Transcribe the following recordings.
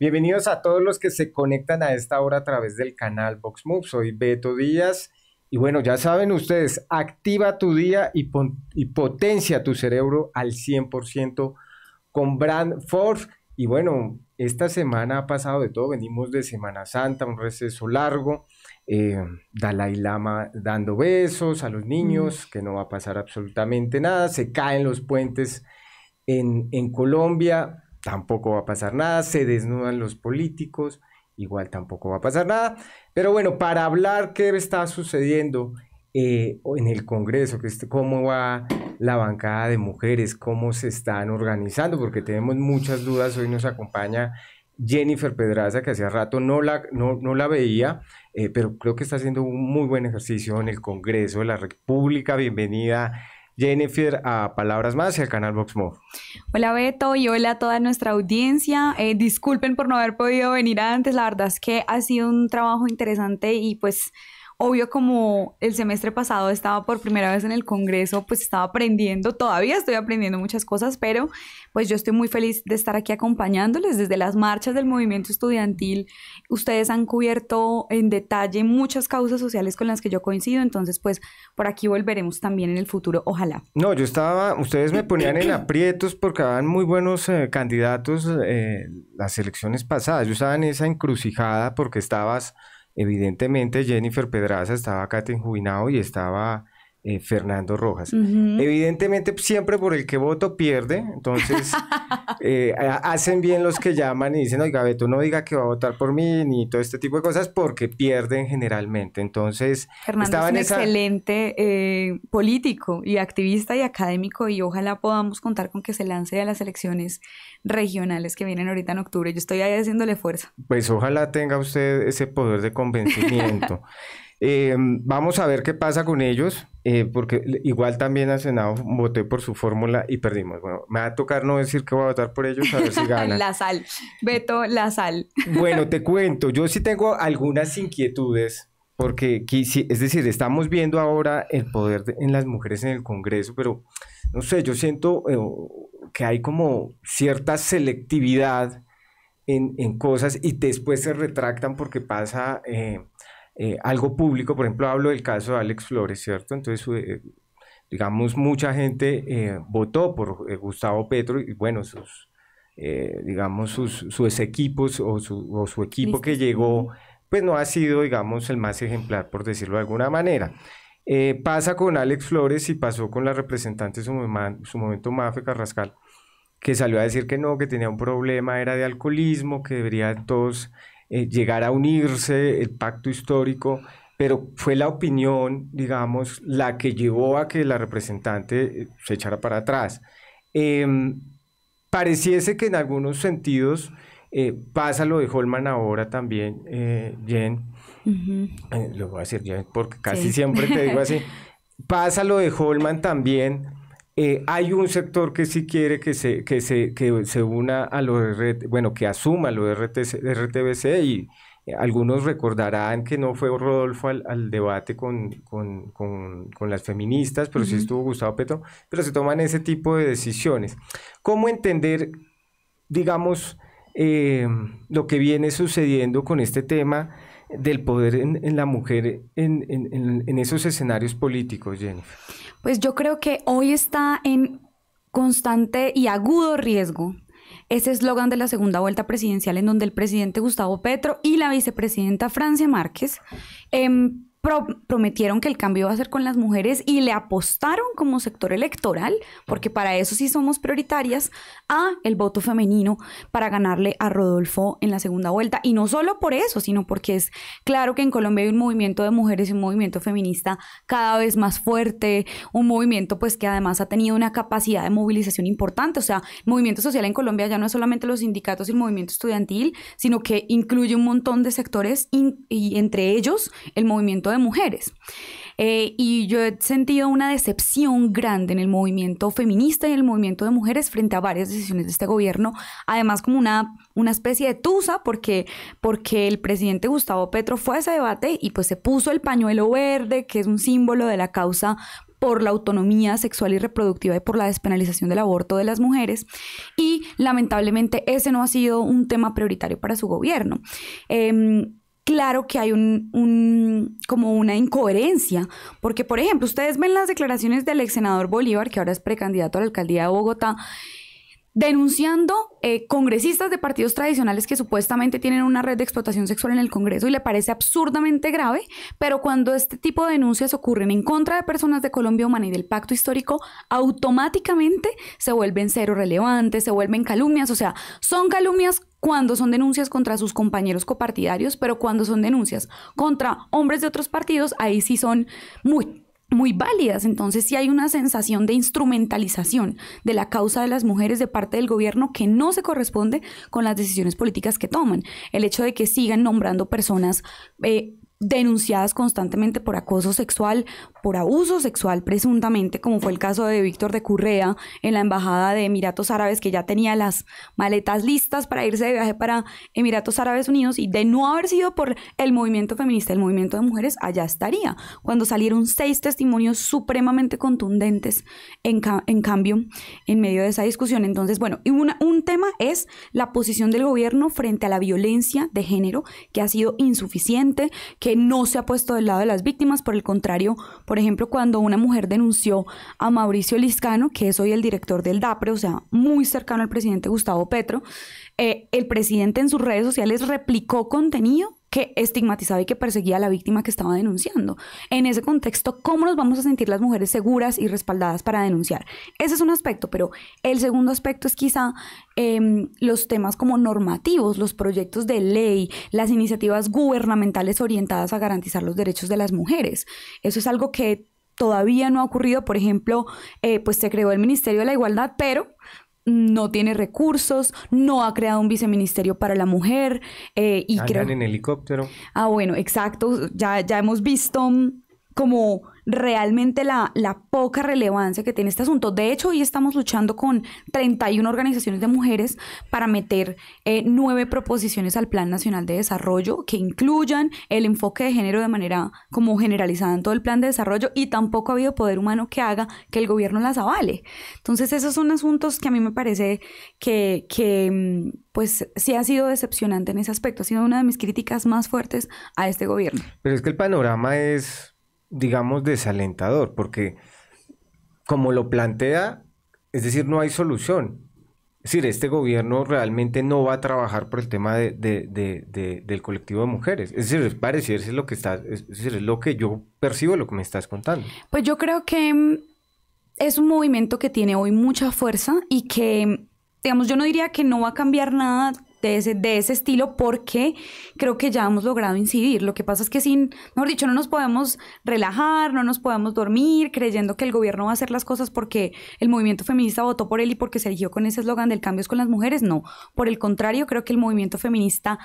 Bienvenidos a todos los que se conectan a esta hora a través del canal Vox Move. Soy Beto Díaz y bueno, ya saben ustedes, activa tu día y, y potencia tu cerebro al 100% con Brand Force. Y bueno, esta semana ha pasado de todo. Venimos de Semana Santa, un receso largo. Eh, Dalai Lama dando besos a los niños, que no va a pasar absolutamente nada. Se caen los puentes en, en Colombia tampoco va a pasar nada, se desnudan los políticos, igual tampoco va a pasar nada. Pero bueno, para hablar qué está sucediendo eh, en el Congreso, cómo va la bancada de mujeres, cómo se están organizando, porque tenemos muchas dudas. Hoy nos acompaña Jennifer Pedraza, que hacía rato no la, no, la veía, eh, pero creo que está haciendo un muy buen ejercicio en el Congreso de la República. Bienvenida. Jennifer a Palabras Más y al canal VoxMo. Hola Beto y hola a toda nuestra audiencia. Eh, disculpen por no haber podido venir antes, la verdad es que ha sido un trabajo interesante y pues Obvio, como el semestre pasado estaba por primera vez en el Congreso, pues estaba aprendiendo, todavía estoy aprendiendo muchas cosas, pero pues yo estoy muy feliz de estar aquí acompañándoles desde las marchas del movimiento estudiantil. Ustedes han cubierto en detalle muchas causas sociales con las que yo coincido, entonces pues por aquí volveremos también en el futuro, ojalá. No, yo estaba, ustedes me ponían en aprietos porque habían muy buenos eh, candidatos eh, las elecciones pasadas. Yo estaba en esa encrucijada porque estabas Evidentemente Jennifer Pedraza estaba acá en Jubinado y estaba eh, Fernando Rojas. Evidentemente, siempre por el que voto pierde, entonces eh, hacen bien los que llaman y dicen, oiga, Beto, no diga que va a votar por mí, ni todo este tipo de cosas, porque pierden generalmente. Entonces, Fernando estaba es un excelente eh, político y activista y académico, y ojalá podamos contar con que se lance a las elecciones regionales que vienen ahorita en octubre. Yo estoy ahí haciéndole fuerza. Pues ojalá tenga usted ese poder de convencimiento. vamos a ver qué pasa con ellos. Eh, porque igual también al Senado voté por su fórmula y perdimos. Bueno, me va a tocar no decir que voy a votar por ellos a ver si ganan. la sal, Beto, la sal. bueno, te cuento, yo sí tengo algunas inquietudes, porque es decir, estamos viendo ahora el poder en las mujeres en el Congreso, pero no sé, yo siento eh, que hay como cierta selectividad en, en, cosas y después se retractan porque pasa... Eh, eh, algo público, por ejemplo, hablo del caso de Alex Flores, ¿cierto? Entonces, eh, digamos, mucha gente eh, votó por Gustavo Petro y bueno, sus, digamos, sus, sus equipos o su, o su equipo que llegó, pues no ha sido, digamos, el más ejemplar, por decirlo de alguna manera. pasa con Alex Flores y pasó con la representante en su, su momento, Mafe Carrascal, que salió a decir que no, que tenía un problema, era de alcoholismo, que deberían todos eh, llegar a unirse, el pacto histórico, pero fue la opinión, digamos, la que llevó a que la representante eh, se echara para atrás. Em, pareciese que en algunos sentidos eh, pasa lo de Holman ahora también, Jen. lo voy a decir Jen porque casi siempre te digo así. Pasa lo de Holman también eh, hay un sector que sí quiere que se, que se, que se una a lo bueno, que asuma lo de RTBC y eh, algunos recordarán que no fue Rodolfo al, debate con, con, con, las feministas, pero sí estuvo Gustavo Petro, pero se toman ese tipo de decisiones. ¿Cómo entender, digamos, eh, lo que viene sucediendo con este tema? del poder en, la mujer en, en, esos escenarios políticos, Jennifer? Pues yo creo que hoy está en constante y agudo riesgo ese eslogan de la segunda vuelta presidencial en donde el presidente Gustavo Petro y la vicepresidenta Francia Márquez prometieron que el cambio iba a ser con las mujeres y le apostaron como sector electoral, porque para eso sí somos prioritarias, a el voto femenino para ganarle a Rodolfo en la segunda vuelta. Y no solo por eso, sino porque es claro que en Colombia hay un movimiento de mujeres y un movimiento feminista cada vez más fuerte, un movimiento pues que además ha tenido una capacidad de movilización importante. O sea, el movimiento social en Colombia ya no es solamente los sindicatos y el movimiento estudiantil, sino que incluye un montón de sectores y entre ellos el movimiento de mujeres. Eh, y yo he sentido una decepción grande en el movimiento feminista y en el movimiento de mujeres frente a varias decisiones de este gobierno, además como una, una especie de tusa, porque, porque el presidente Gustavo Petro fue a ese debate y pues se puso el pañuelo verde, que es un símbolo de la causa por la autonomía sexual y reproductiva y por la despenalización del aborto de las mujeres. Y lamentablemente ese no ha sido un tema prioritario para su gobierno. Em, claro que hay un, como una incoherencia, porque por ejemplo, ustedes ven las declaraciones del ex senador Bolívar, que ahora es precandidato a la alcaldía de Bogotá, denunciando eh, congresistas de partidos tradicionales que supuestamente tienen una red de explotación sexual en el Congreso y le parece absurdamente grave, pero cuando este tipo de denuncias ocurren en contra de personas de Colombia Humana y del pacto histórico, automáticamente se vuelven cero relevantes, se vuelven calumnias, o sea, son calumnias cuando son denuncias contra sus compañeros copartidarios, pero cuando son denuncias contra hombres de otros partidos, ahí sí son muy muy válidas. Entonces sí hay una sensación de instrumentalización de la causa de las mujeres de parte del gobierno que no se corresponde con las decisiones políticas que toman. El hecho de que sigan nombrando personas eh, denunciadas constantemente por acoso sexual, por abuso sexual presuntamente, como fue el caso de Víctor de Currea en la Embajada de Emiratos Árabes, que ya tenía las maletas listas para irse de viaje para Emiratos Árabes Unidos y de no haber sido por el movimiento feminista, el movimiento de mujeres, allá estaría, cuando salieron seis testimonios supremamente contundentes en, en cambio en medio de esa discusión. Entonces, bueno, y un tema es la posición del gobierno frente a la violencia de género, que ha sido insuficiente, que no se ha puesto del lado de las víctimas, por el contrario, por ejemplo, cuando una mujer denunció a Mauricio Liscano, que es hoy el director del DAPRE, o sea, muy cercano al presidente Gustavo Petro, eh, el presidente en sus redes sociales replicó contenido que estigmatizaba y que perseguía a la víctima que estaba denunciando. En ese contexto, ¿cómo nos vamos a sentir las mujeres seguras y respaldadas para denunciar? Ese es un aspecto, pero el segundo aspecto es quizá em, los temas como normativos, los proyectos de ley, las iniciativas gubernamentales orientadas a garantizar los derechos de las mujeres. Eso es algo que todavía no ha ocurrido. Por ejemplo, eh, pues se creó el Ministerio de la Igualdad, pero no tiene recursos, no ha creado un viceministerio para la mujer. Eh, y creo... en helicóptero. Ah, bueno, exacto. Ya, ya hemos visto como realmente la, la, poca relevancia que tiene este asunto. De hecho, hoy estamos luchando con 31 organizaciones de mujeres para meter eh, nueve proposiciones al Plan Nacional de Desarrollo que incluyan el enfoque de género de manera como generalizada en todo el plan de desarrollo y tampoco ha habido poder humano que haga que el gobierno las avale. Entonces, esos son asuntos que a mí me parece que, que mm, pues sí ha sido decepcionante en ese aspecto. Ha sido una de mis críticas más fuertes a este gobierno. Pero es que el panorama es digamos, desalentador, porque como lo plantea, es decir, no hay solución. Es decir, este gobierno realmente no va a trabajar por el tema de, del colectivo de mujeres. Es decir, es lo que está, es, decir, es lo que yo percibo, lo que me estás contando. Pues yo creo que mm, es un movimiento que tiene hoy mucha fuerza y que, digamos, yo no diría que no va a cambiar nada de ese, de ese estilo porque creo que ya hemos logrado incidir. Lo que pasa es que sin, mejor dicho, no nos podemos relajar, no nos podemos dormir creyendo que el gobierno va a hacer las cosas porque el movimiento feminista votó por él y porque se eligió con ese eslogan del cambio con las mujeres. No, por el contrario, creo que el movimiento feminista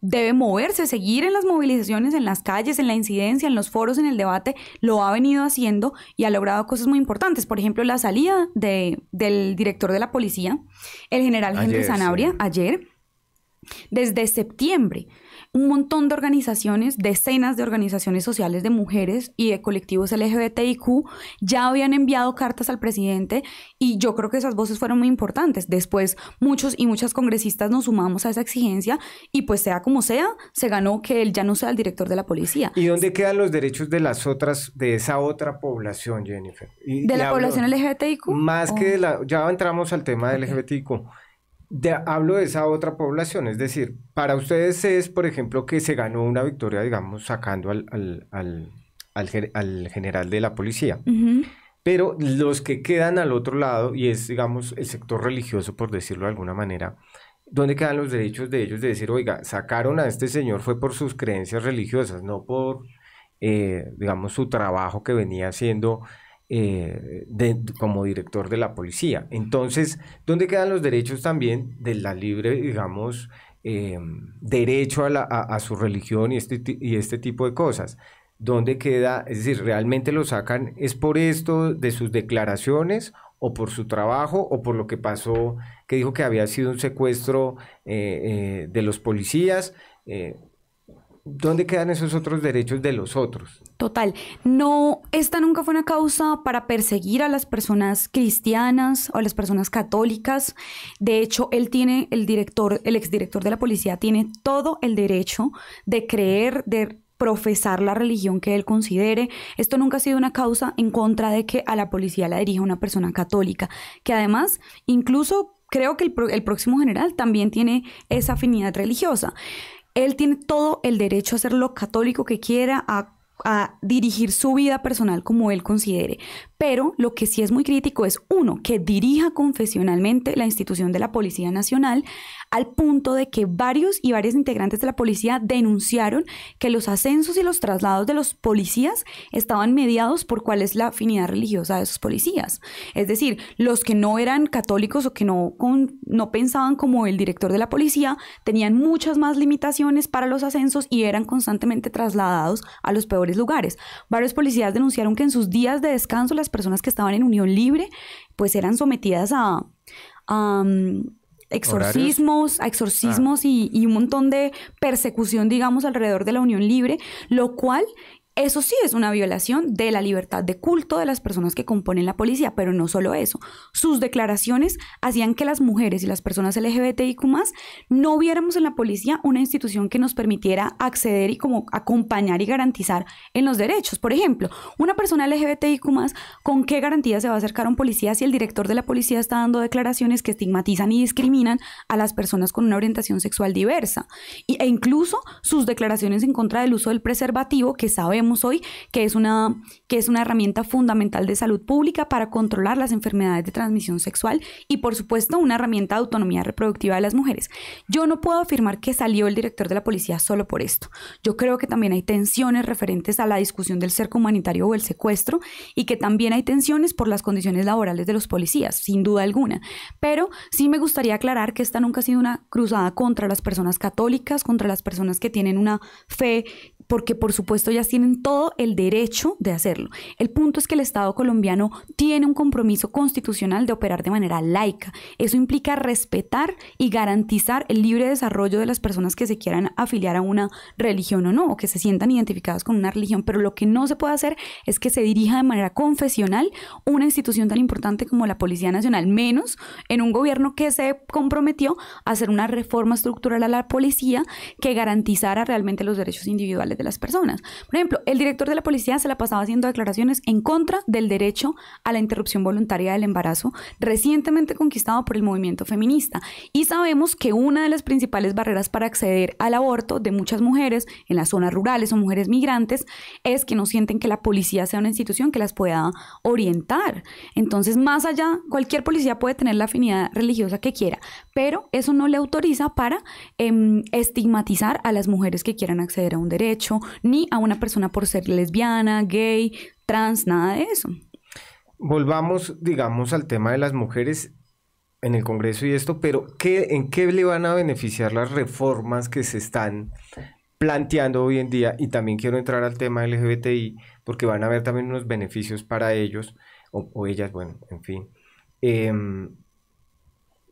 debe moverse, seguir en las movilizaciones, en las calles, en la incidencia, en los foros, en el debate, lo ha venido haciendo y ha logrado cosas muy importantes. Por ejemplo, la salida de, del director de la policía, el general Henry Sanabria, ayer, desde septiembre un montón de organizaciones, decenas de organizaciones sociales de mujeres y de colectivos LGBTIQ ya habían enviado cartas al presidente y yo creo que esas voces fueron muy importantes. Después muchos y muchas congresistas nos sumamos a esa exigencia y pues sea como sea, se ganó que él ya no sea el director de la policía. ¿Y dónde quedan los derechos de las otras, de esa otra población, Jennifer? ¿De la población LGBTIQ? Más que de la, ya entramos al tema del LGBTIQ hablo de esa otra población, es decir, para ustedes es, por ejemplo, que se ganó una victoria, digamos, sacando al, al, al, general de la policía. Pero los que quedan al otro lado, y es, digamos, el sector religioso, por decirlo de alguna manera, ¿dónde quedan los derechos de ellos de decir, oiga, sacaron a este señor fue por sus creencias religiosas, no por, eh, digamos, su trabajo que venía haciendo eh, como director de la policía. Entonces, ¿dónde quedan los derechos también de la libre, digamos, eh, derecho a, su religión y este, y este tipo de cosas? ¿Dónde queda? Es decir, ¿realmente lo sacan? ¿Es por esto de sus declaraciones o por su trabajo o por lo que pasó, que dijo que había sido un secuestro eh, de los policías? ¿Dónde quedan esos otros derechos de los otros? Total. No, esta nunca fue una causa para perseguir a las personas cristianas o a las personas católicas. De hecho, él tiene, el director, el exdirector de la policía, tiene todo el derecho de creer, de profesar la religión que él considere. Esto nunca ha sido una causa en contra de que a la policía la dirija una persona católica, que además incluso creo que el, el próximo general también tiene esa afinidad religiosa. Él tiene todo el derecho a ser lo católico que quiera, a, a dirigir su vida personal como él considere. Pero lo que sí es muy crítico es, uno, que dirija confesionalmente la institución de la Policía Nacional al punto de que varios y varias integrantes de la policía denunciaron que los ascensos y los traslados de los policías estaban mediados por cuál es la afinidad religiosa de esos policías. Es decir, los que no eran católicos o que no, no pensaban como el director de la policía tenían muchas más limitaciones para los ascensos y eran constantemente trasladados a los peores lugares. Varios policías denunciaron que en sus días de descanso las personas que estaban en unión libre pues eran sometidas a, mm, exorcismos, a exorcismos ah. y, y, un montón de persecución, digamos, alrededor de la unión libre, lo cual eso sí es una violación de la libertad de culto de las personas que componen la policía, pero no solo eso. Sus declaraciones hacían que las mujeres y las personas LGBTIQ no viéramos en la policía una institución que nos permitiera acceder y como acompañar y garantizar en los derechos. Por ejemplo, una persona LGBTIQ ¿con qué garantía se va a acercar a un policía si el director de la policía está dando declaraciones que estigmatizan y discriminan a las personas con una orientación sexual diversa? e incluso sus declaraciones en contra del uso del preservativo que sabemos hoy que es, una, que es una herramienta fundamental de salud pública para controlar las enfermedades de transmisión sexual y por supuesto una herramienta de autonomía reproductiva de las mujeres. Yo no puedo afirmar que salió el director de la policía solo por esto. Yo creo que también hay tensiones referentes a la discusión del cerco humanitario o el secuestro y que también hay tensiones por las condiciones laborales de los policías, sin duda alguna. Pero sí me gustaría aclarar que esta nunca ha sido una cruzada contra las personas católicas, contra las personas que tienen una fe porque por supuesto ellas tienen todo el derecho de hacerlo. El punto es que el Estado colombiano tiene un compromiso constitucional de operar de manera laica. Eso implica respetar y garantizar el libre desarrollo de las personas que se quieran afiliar a una religión o no, o que se sientan identificadas con una religión, pero lo que no se puede hacer es que se dirija de manera confesional una institución tan importante como la Policía Nacional, menos en un gobierno que se comprometió a hacer una reforma estructural a la policía que garantizara realmente los derechos individuales de las personas. Por ejemplo, el director de la policía se la pasaba haciendo declaraciones en contra del derecho a la interrupción voluntaria del embarazo, recientemente conquistado por el movimiento feminista. Y sabemos que una de las principales barreras para acceder al aborto de muchas mujeres en las zonas rurales o mujeres migrantes es que no sienten que la policía sea una institución que las pueda orientar. Entonces, más allá, cualquier policía puede tener la afinidad religiosa que quiera, pero eso no le autoriza para em, estigmatizar a las mujeres que quieran acceder a un derecho ni a una persona por ser lesbiana, gay, trans, nada de eso. Volvamos, digamos, al tema de las mujeres en el Congreso y esto, pero ¿qué, ¿en qué le van a beneficiar las reformas que se están planteando hoy en día? Y también quiero entrar al tema LGBTI, porque van a haber también unos beneficios para ellos, o, ellas, bueno, en fin. Em,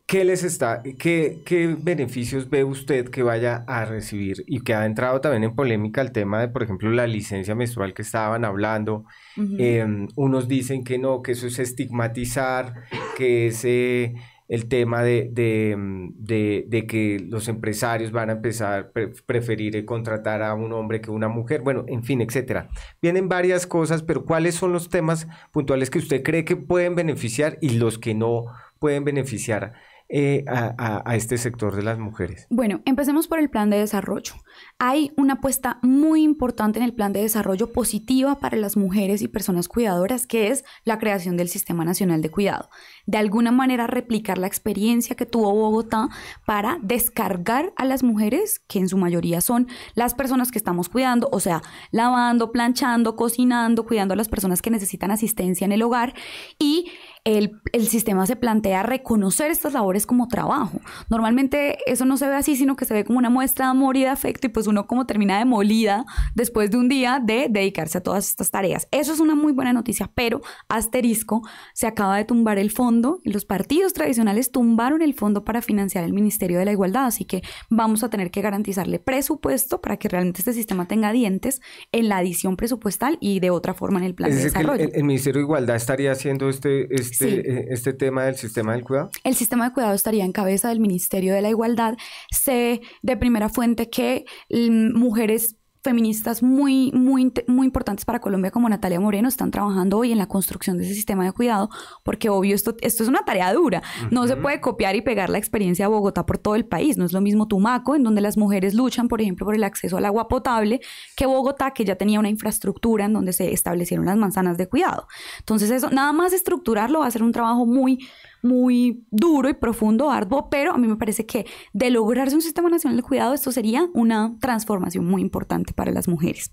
¿Qué les está, qué, qué, beneficios ve usted que vaya a recibir? Y que ha entrado también en polémica el tema de, por ejemplo, la licencia menstrual que estaban hablando. Em, unos dicen que no, que eso es estigmatizar, que es eh, el tema de, de, de, que los empresarios van a empezar a preferir contratar a un hombre que una mujer. Bueno, en fin, etcétera. Vienen varias cosas, pero ¿cuáles son los temas puntuales que usted cree que pueden beneficiar y los que no pueden beneficiar? Eh, a, este sector de las mujeres? Bueno, empecemos por el plan de desarrollo. Hay una apuesta muy importante en el plan de desarrollo positiva para las mujeres y personas cuidadoras, que es la creación del Sistema Nacional de Cuidado. De alguna manera replicar la experiencia que tuvo Bogotá para descargar a las mujeres, que en su mayoría son las personas que estamos cuidando, o sea, lavando, planchando, cocinando, cuidando a las personas que necesitan asistencia en el hogar y el, el, sistema se plantea reconocer estas labores como trabajo. Normalmente eso no se ve así, sino que se ve como una muestra de amor y de afecto y pues uno como termina demolida después de un día de dedicarse a todas estas tareas. Eso es una muy buena noticia, pero asterisco, se acaba de tumbar el fondo los partidos tradicionales tumbaron el fondo para financiar el Ministerio de la Igualdad, así que vamos a tener que garantizarle presupuesto para que realmente este sistema tenga dientes en la adición presupuestal y de otra forma en el plan de desarrollo. el, Ministerio de Igualdad estaría haciendo este, este, eh, este tema del sistema del cuidado. El sistema de cuidado estaría en cabeza del Ministerio de la Igualdad. Sé de primera fuente que mm, mujeres feministas muy, muy, muy importantes para Colombia como Natalia Moreno están trabajando hoy en la construcción de ese sistema de cuidado, porque obvio esto, esto es una tarea dura. No se puede copiar y pegar la experiencia de Bogotá por todo el país. No es lo mismo Tumaco, en donde las mujeres luchan, por ejemplo, por el acceso al agua potable, que Bogotá, que ya tenía una infraestructura en donde se establecieron las manzanas de cuidado. Entonces eso, nada más estructurarlo va a ser un trabajo muy, muy duro y profundo, arduo, pero a mí me parece que de lograrse un sistema nacional de cuidado, esto sería una transformación muy importante para las mujeres.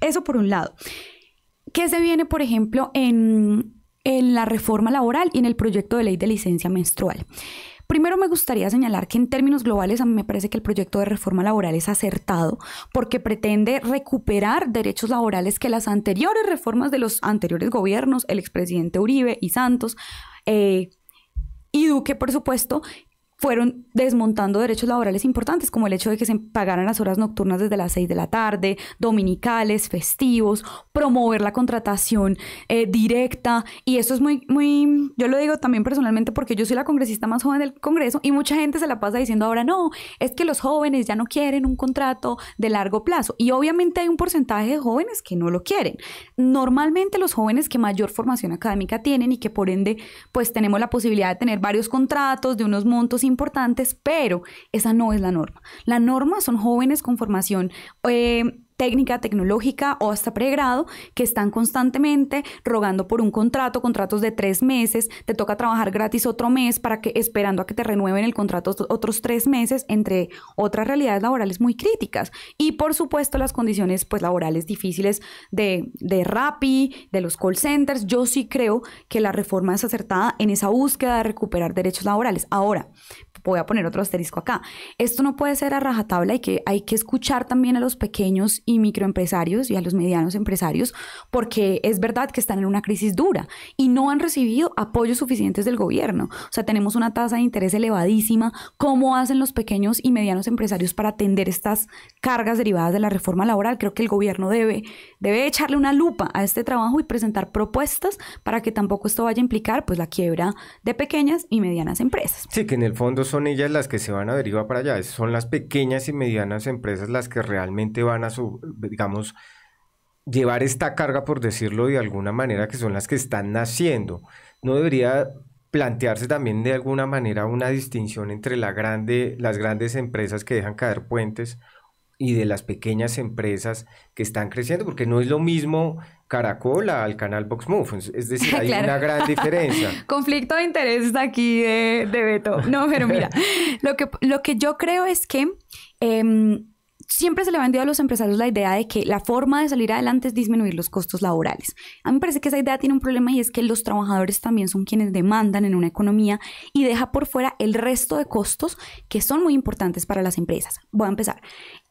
Eso por un lado. ¿Qué se viene, por ejemplo, en, en la reforma laboral y en el proyecto de ley de licencia menstrual? Primero me gustaría señalar que en términos globales a mí me parece que el proyecto de reforma laboral es acertado porque pretende recuperar derechos laborales que las anteriores reformas de los anteriores gobiernos, el expresidente Uribe y Santos, eh, y Duque, por supuesto, fueron desmontando derechos laborales importantes, como el hecho de que se pagaran las horas nocturnas desde las 6 de la tarde, dominicales, festivos, promover la contratación eh, directa. Y eso es muy, muy, yo lo digo también personalmente porque yo soy la congresista más joven del Congreso y mucha gente se la pasa diciendo ahora, no, es que los jóvenes ya no quieren un contrato de largo plazo. Y obviamente hay un porcentaje de jóvenes que no lo quieren. Normalmente los jóvenes que mayor formación académica tienen y que por ende pues tenemos la posibilidad de tener varios contratos de unos montos importantes, pero esa no es la norma. La norma son jóvenes con formación eh, técnica, tecnológica o hasta pregrado que están constantemente rogando por un contrato, contratos de tres meses, te toca trabajar gratis otro mes para que esperando a que te renueven el contrato otros tres meses, entre otras realidades laborales muy críticas. Y por supuesto las condiciones pues laborales difíciles de, de RAPI, de los call centers. Yo sí creo que la reforma es acertada en esa búsqueda de recuperar derechos laborales. Ahora, voy a poner otro asterisco acá. Esto no puede ser a rajatabla y que hay que escuchar también a los pequeños y microempresarios y a los medianos empresarios porque es verdad que están en una crisis dura y no han recibido apoyos suficientes del gobierno. O sea, tenemos una tasa de interés elevadísima. ¿Cómo hacen los pequeños y medianos empresarios para atender estas cargas derivadas de la reforma laboral? Creo que el gobierno debe, debe echarle una lupa a este trabajo y presentar propuestas para que tampoco esto vaya a implicar pues la quiebra de pequeñas y medianas empresas. Sí, que en el fondo son ellas las que se van a derivar para allá. Son las pequeñas y medianas empresas las que realmente van a, digamos, llevar esta carga, por decirlo de alguna manera, que son las que están naciendo. No debería plantearse también de alguna manera una distinción entre la grande, las grandes empresas que dejan caer puentes y de las pequeññas empresas que están creciendo, porque no es lo mismo Caracol al canal Box Move. Es decir, hay una gran diferencia. Conflicto de intereses aquí de, de, Beto. No, pero mira, lo que, lo que yo creo es que em, siempre se le ha vendido a los empresarios la idea de que la forma de salir adelante es disminuir los costos laborales. A mí me parece que esa idea tiene un problema y es que los trabajadores también son quienes demandan en una economía y deja por fuera el resto de costos que son muy importantes para las empresas. Voy a empezar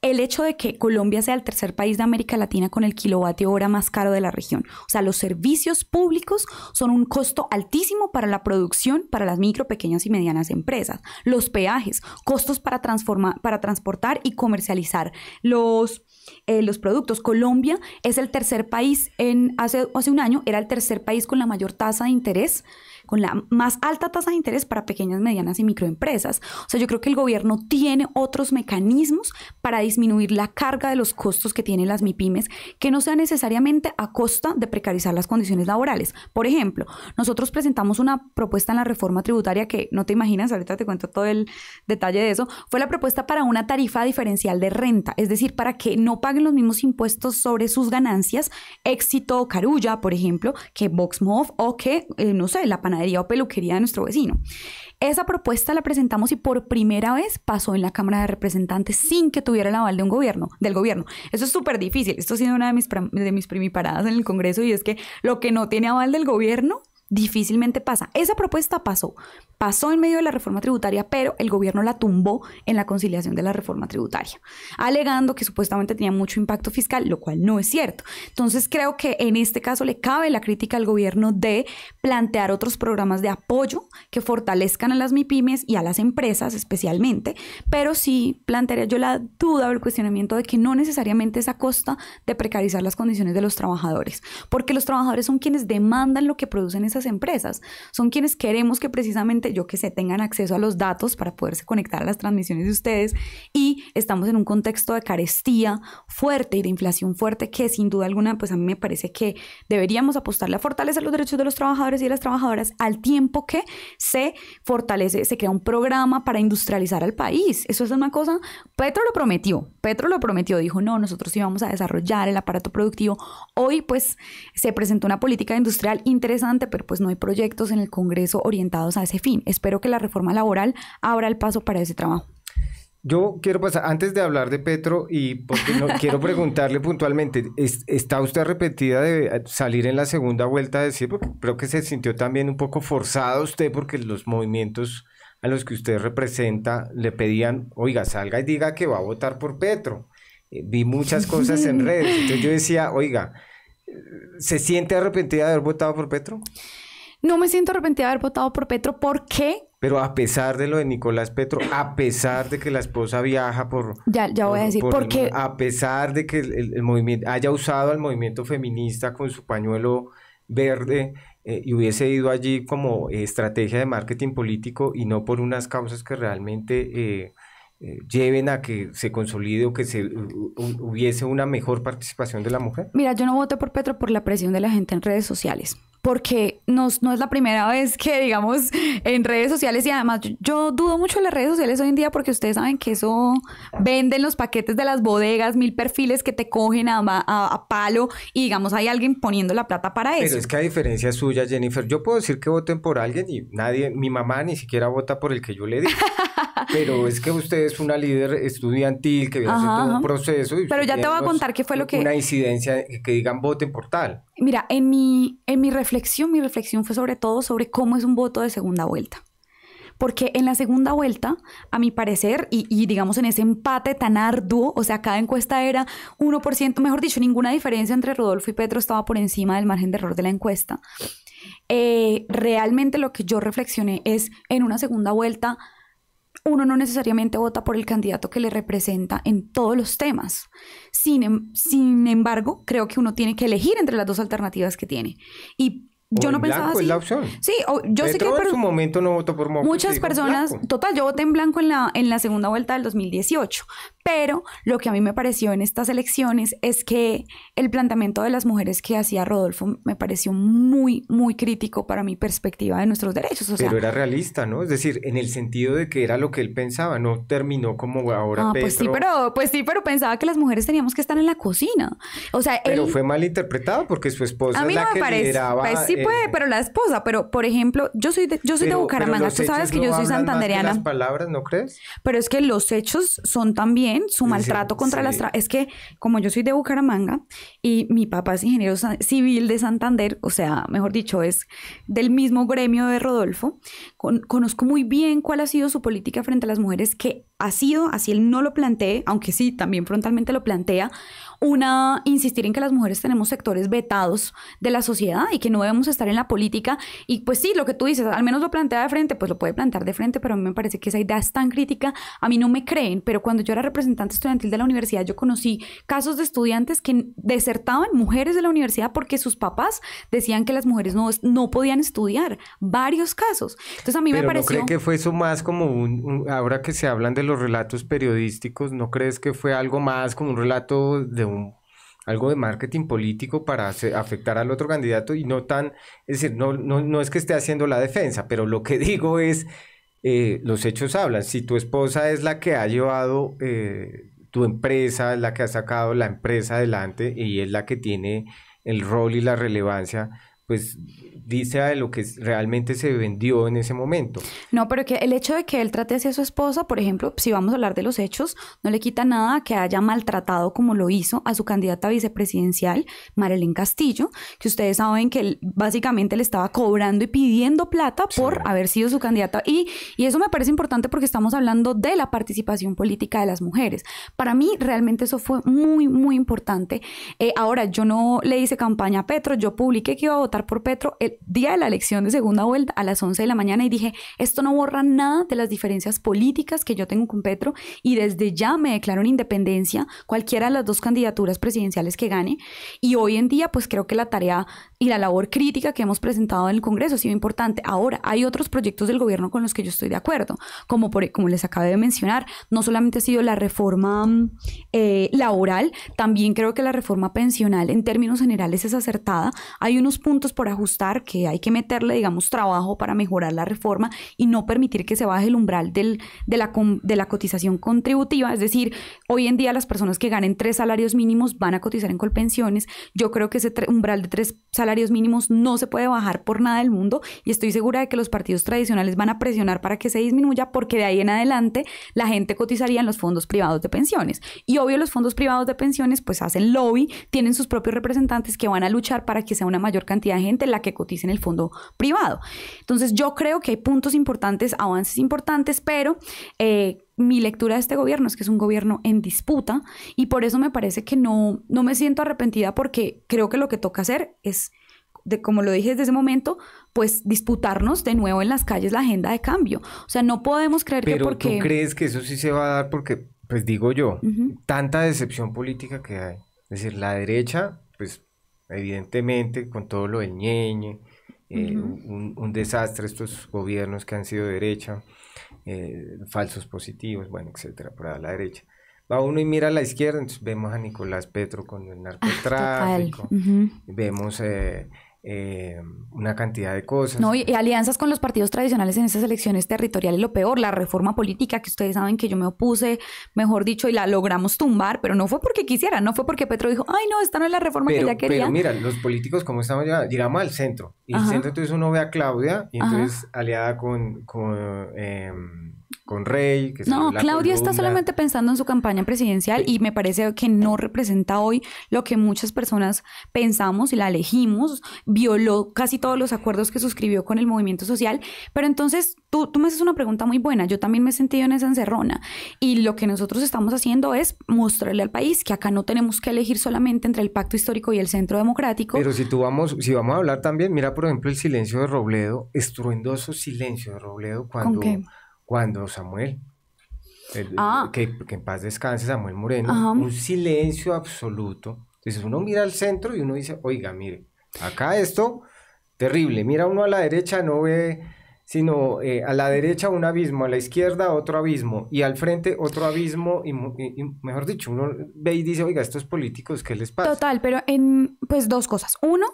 el hecho de que Colombia sea el tercer país de América Latina con el kilovatio hora más caro de la región. O sea, los servicios públicos son un costo altísimo para la producción, para las micro, pequeñas y medianas empresas. Los peajes, costos para, transformar, para transportar y comercializar los, eh, los productos. Colombia es el tercer país, en, hace, hace un año era el tercer país con la mayor tasa de interés con la más alta tasa de interés para pequeñas, medianas y microempresas. O sea, yo creo que el gobierno tiene otros mecanismos para disminuir la carga de los costos que tienen las MIPIMES, que no sea necesariamente a costa de precarizar las condiciones laborales. Por ejemplo, nosotros presentamos una propuesta en la reforma tributaria que no te imaginas, ahorita te cuento todo el detalle de eso, fue la propuesta para una tarifa diferencial de renta, es decir, para que no paguen los mismos impuestos sobre sus ganancias, éxito Carulla, por ejemplo, que Voxmov o que, eh, no sé, la panadería o peluquería de nuestro vecino. Esa propuesta la presentamos y por primera vez pasó en la Cámara de Representantes sin que tuviera el aval de un gobierno, del gobierno. Eso es súper difícil. Esto ha sido una de mis, de mis primiparadas en el Congreso y es que lo que no tiene aval del gobierno difícilmente pasa. Esa propuesta pasó, pasó en medio de la reforma tributaria, pero el gobierno la tumbó en la conciliación de la reforma tributaria, alegando que supuestamente tenía mucho impacto fiscal, lo cual no es cierto. Entonces creo que en este caso le cabe la crítica al gobierno de plantear otros programas de apoyo que fortalezcan a las MIPIMES y a las empresas especialmente, pero sí plantearía yo la duda o el cuestionamiento de que no necesariamente es a costa de precarizar las condiciones de los trabajadores, porque los trabajadores son quienes demandan lo que producen esas empresas, son quienes queremos que precisamente, yo que sé, tengan acceso a los datos para poderse conectar a las transmisiones de ustedes y estamos en un contexto de carestía fuerte y de inflación fuerte que sin duda alguna, pues a mí me parece que deberíamos apostarle a fortalecer los derechos de los trabajadores y de las trabajadoras al tiempo que se fortalece, se crea un programa para industrializar al país. Eso es una cosa, Petro lo prometió, Petro lo prometió, dijo, no, nosotros íbamos a desarrollar el aparato productivo. Hoy pues se presentó una política industrial interesante, pero pues no hay proyectos en el Congreso orientados a ese fin. Espero que la reforma laboral abra el paso para ese trabajo. Yo quiero pasar, antes de hablar de Petro, y porque no, quiero preguntarle puntualmente, ¿está usted arrepentida de salir en la segunda vuelta a decir? Porque creo que se sintió también un poco forzado usted porque los movimientos a los que usted representa le pedían, oiga, salga y diga que va a votar por Petro. Eh, vi muchas cosas en redes, entonces yo decía, oiga, ¿se siente arrepentida de haber votado por Petro? No me siento arrepentida de haber votado por Petro, ¿por qué? Pero a pesar de lo de Nicolás Petro, a pesar de que la esposa viaja por... Ya, ya voy a decir, por, qué. A pesar de que el, movimiento haya usado al movimiento feminista con su pañuelo verde eh, y hubiese ido allí como estrategia de marketing político y no por unas causas que realmente eh, eh, lleven a que se consolide o que se hubiese una mejor participación de la mujer? Mira, yo no voté por Petro por la presión de la gente en redes sociales porque no, no es la primera vez que, digamos, en redes sociales y además yo, dudo mucho de las redes sociales hoy en día porque ustedes saben que eso venden los paquetes de las bodegas, mil perfiles que te cogen a, a, palo y, digamos, hay alguien poniendo la plata para eso. Pero es que a diferencia suya, Jennifer, yo puedo decir que voten por alguien y nadie, mi mamá ni siquiera vota por el que yo le digo. Pero es que usted es una líder estudiantil que viene haciendo un proceso. Y Pero ya te voy a contar qué fue lo que... Una incidencia que digan voten por tal. Mira, en mi, en mi reflexión, mi reflexión fue sobre todo sobre cómo es un voto de segunda vuelta. Porque en la segunda vuelta, a mi parecer, y, digamos en ese empate tan arduo, o sea, cada encuesta era 1%, mejor dicho, ninguna diferencia entre Rodolfo y Petro estaba por encima del margen de error de la encuesta. Eh, realmente lo que yo reflexioné es, en una segunda vuelta, uno no necesariamente vota por el candidato que le representa en todos los temas. Sin, em, sin embargo, creo que uno tiene que elegir entre las dos alternativas que tiene. Yo no pensaba así. Es la opción. Sí, yo sé que en su momento no votó por Muchas personas, total, yo voté en blanco en la, en la segunda vuelta del 2018, pero lo que a mí me pareció en estas elecciones es que el planteamiento de las mujeres que hacía Rodolfo me pareció muy, muy crítico para mi perspectiva de nuestros derechos. pero era realista, ¿no? Es decir, en el sentido de que era lo que él pensaba, no terminó como ahora ah, Pues sí, pero, pues sí, pero pensaba que las mujeres teníamos que estar en la cocina. O sea, pero fue mal interpretado porque su esposa a mí no me parece. Pues sí puede, pero la esposa, pero por ejemplo, yo soy de, yo soy de Bucaramanga, tú sabes que yo soy santandereana. las palabras, ¿no crees? Pero es que los hechos son también su maltrato contra las es que como yo soy de Bucaramanga y mi papá es ingeniero civil de Santander, o sea, mejor dicho, es del mismo gremio de Rodolfo, conozco muy bien cuál ha sido su política frente a las mujeres que ha sido, así él no lo plantee, aunque sí, también frontalmente lo plantea, una insistir en que las mujeres tenemos sectores vetados de la sociedad y que no debemos estar en la política. Y pues sí, lo que tú dices, al menos lo plantea de frente, pues lo puede plantear de frente, pero a mí me parece que esa idea es tan crítica, a mí no me creen, pero cuando yo era representante estudiantil de la universidad, yo conocí casos de estudiantes que desertaban mujeres de la universidad porque sus papás decían que las mujeres no, no podían estudiar. Varios casos. Entonces a mí me pareció... ¿No cree que fue eso más como un, ahora que se hablan de los relatos periodísticos, ¿no crees que fue algo más como un relato de un algo de marketing político para afectar al otro candidato y no tan, es decir, no, no, no es que esté haciendo la defensa, pero lo que digo es, eh, los hechos hablan, si tu esposa es la que ha llevado eh, tu empresa, es la que ha sacado la empresa adelante y es la que tiene el rol y la relevancia, pues dice a lo que realmente se vendió en ese momento. No, pero que el hecho de que él trate así a su esposa, por ejemplo, si vamos a hablar de los hechos, no le quita nada que haya maltratado como lo hizo a su candidata vicepresidencial, Marilyn Castillo, que ustedes saben que él básicamente le estaba cobrando y pidiendo plata por haber sido su candidata. Y, y eso me parece importante porque estamos hablando de la participación política de las mujeres. Para mí, realmente eso fue muy, muy importante. Eh, ahora, yo no le hice campaña a Petro, yo publiqué que iba a votar por Petro el día de la elección de segunda vuelta a las 11 de la mañana y dije, esto no borra nada de las diferencias políticas que yo tengo con Petro y desde ya me declaro en independencia cualquiera de las dos candidaturas presidenciales que gane. Y hoy en día, pues creo que la tarea y la labor crítica que hemos presentado en el Congreso ha sido importante. Ahora, hay otros proyectos del gobierno con los que yo estoy de acuerdo, como, por, como les acabé de mencionar, no solamente ha sido la reforma eh, laboral, también creo que la reforma pensional en términos generales es acertada. Hay unos puntos por ajustar que hay que meterle, digamos, trabajo para mejorar la reforma y no permitir que se baje el umbral del, de, la, de la cotización contributiva. Es decir, hoy en día las personas que ganen tres salarios mínimos van a cotizar en colpensiones. Yo creo que ese umbral de tres salarios mínimos no se puede bajar por nada del mundo y estoy segura de que los partidos tradicionales van a presionar para que se disminuya porque de ahí en adelante la gente cotizaría en los fondos privados de pensiones. Y obvio los fondos privados de pensiones pues hacen lobby, tienen sus propios representantes que van a luchar para que sea una mayor cantidad de gente la que cotice en el fondo privado. Entonces yo creo que hay puntos importantes, avances importantes, pero... Eh, mi lectura de este gobierno es que es un gobierno en disputa y por eso me parece que no, no me siento arrepentida porque creo que lo que toca hacer es, de, como lo dije desde ese momento, pues disputarnos de nuevo en las calles la agenda de cambio. O sea, no podemos creer que porque... ¿tú crees que eso sí se va a dar? Porque, pues digo yo, tanta decepción política que hay. Es decir, la derecha, pues evidentemente con todo lo del ñeñe, eh, un, un desastre estos gobiernos que han sido derecha. Eh, falsos positivos, bueno, etcétera, por a la derecha. Va uno y mira a la izquierda, entonces vemos a Nicolás Petro con el narcotráfico, vemos eh, eh, una cantidad de cosas. No, y, alianzas con los partidos tradicionales en esas elecciones territoriales, lo peor, la reforma política que ustedes saben que yo me opuse, mejor dicho, y la logramos tumbar, pero no fue porque quisiera, no fue porque Petro dijo, ay no, esta no es la reforma que ella quería. Pero mira, los políticos, como estamos ya, llegamos al centro, y el centro entonces uno ve a Claudia, y entonces aliada con... con em, con Rey. Que no, Claudia está solamente pensando en su campaña presidencial y me parece que no representa hoy lo que muchas personas pensamos y la elegimos. Violó casi todos los acuerdos que suscribió con el movimiento social. Pero entonces tú, tú me haces una pregunta muy buena. Yo también me he sentido en esa encerrona. Y lo que nosotros estamos haciendo es mostrarle al país que acá no tenemos que elegir solamente entre el pacto histórico y el centro democrático. Pero si tú vamos, si vamos a habhablar también, mira por ejemplo el silencio de Robledo, estruendoso silencio de Robledo cuando cuando Samuel, ah. que, en paz descanse Samuel Moreno, un silencio absoluto. Entonces uno mira al centro y uno dice, oiga, mire, acá esto, terrible. Mira uno a la derecha, no ve sino eh, a la derecha un abismo, a la izquierda otro abismo y al frente otro abismo y, mejor dicho, uno ve y dice, oiga, estos políticos, ¿qué les pasa? Total, pero en pues dos cosas. Uno,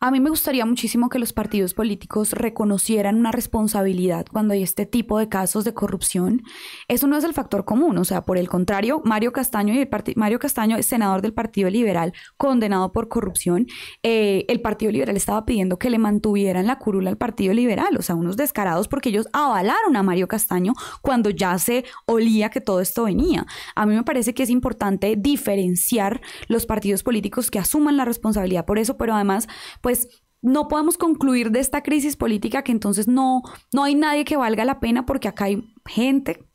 a mí me gustaría muchísimo que los partidos políticos reconocieran una responsabilidad cuando hay este tipo de casos de corrupción. Eso no es el factor común, o sea, por el contrario, Mario Castaño y el Mario Castaño es senador del Partido Liberal condenado por corrupción. Eh, el Partido Liberal estaba pidiendo que le mantuvieran la curula al Partido Liberal, o sea, unos descarados porque ellos avalaron a Mario Castaño cuando ya se olía que todo esto venía. A mí me parece que es importante diferenciar los partidos políticos que asuman la responsabilidad por eso, pero además, pues no podemos concluir de esta crisis política que entonces no, no hay nadie que valga la pena porque acá hay gente